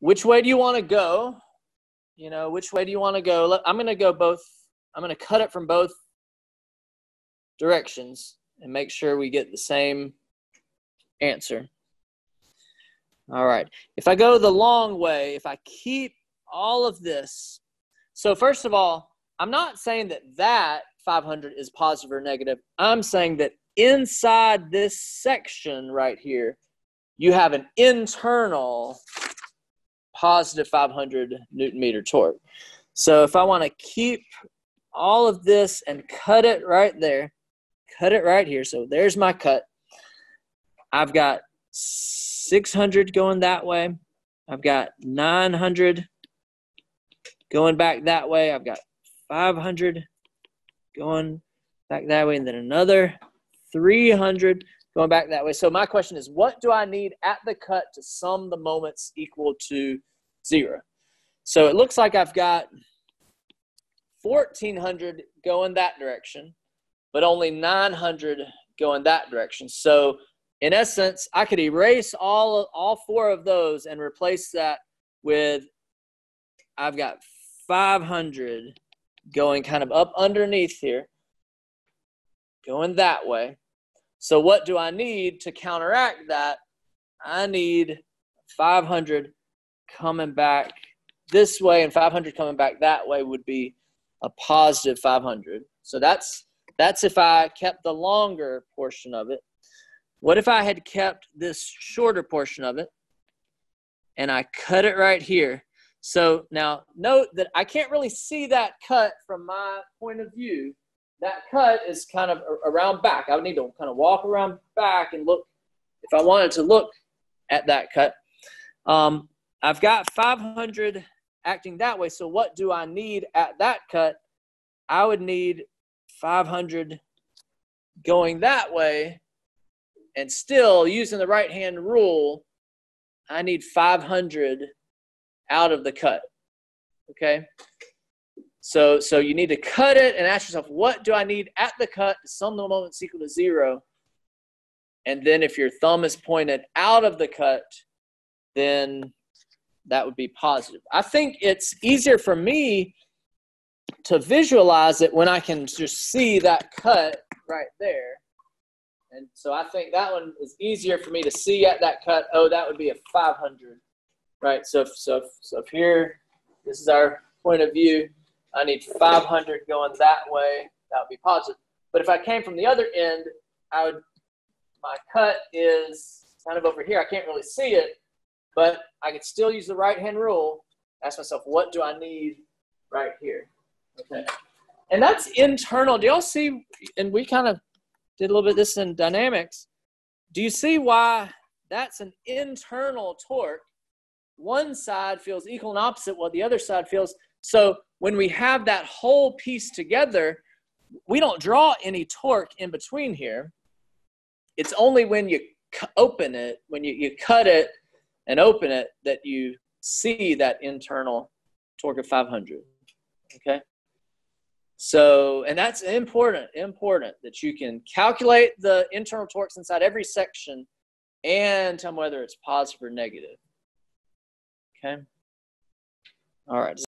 which way do you want to go? You know, which way do you want to go? I'm going to go both. I'm going to cut it from both directions and make sure we get the same answer. All right. If I go the long way, if I keep all of this, so first of all, I'm not saying that that 500 is positive or negative. I'm saying that inside this section right here, you have an internal positive 500 newton meter torque. So if I want to keep all of this and cut it right there, cut it right here. So there's my cut. I've got 600 going that way. I've got 900 going back that way. I've got 500 going back that way, and then another 300 going back that way. So my question is, what do I need at the cut to sum the moments equal to zero? So it looks like I've got 1400 going that direction, but only 900 going that direction. So in essence, I could erase all all four of those and replace that with I've got 500 going kind of up underneath here, going that way. So what do I need to counteract that? I need 500 coming back this way and 500 coming back that way would be a positive 500. So that's that's if I kept the longer portion of it. What if I had kept this shorter portion of it and I cut it right here? So now note that I can't really see that cut from my point of view. That cut is kind of around back. I would need to kind of walk around back and look if I wanted to look at that cut. Um, I've got 500 acting that way. So what do I need at that cut? I would need 500 going that way and still using the right hand rule, I need 500 out of the cut. Okay? So, so you need to cut it and ask yourself, what do I need at the cut to sum the moments equal to zero? And then if your thumb is pointed out of the cut, then that would be positive. I think it's easier for me to visualize it when I can just see that cut right there. And so I think that one is easier for me to see at that cut. Oh, that would be a 500 right? So so so here, this is our point of view, I need 500 going that way, that would be positive. But if I came from the other end, I would, my cut is kind of over here. I can't really see it, but I could still use the right hand rule. Ask myself, what do I need right here? Okay. And that's internal. Do y'all see? And we kind of did a little bit of this in dynamics. Do you see why that's an internal torque one side feels equal and opposite what the other side feels. So when we have that whole piece together, we don't draw any torque in between here. It's only when you open it, when you, you cut it and open it, that you see that internal torque of 500. Okay? So, and that's important, important that you can calculate the internal torques inside every section and tell them whether it's positive or negative. Okay. All right.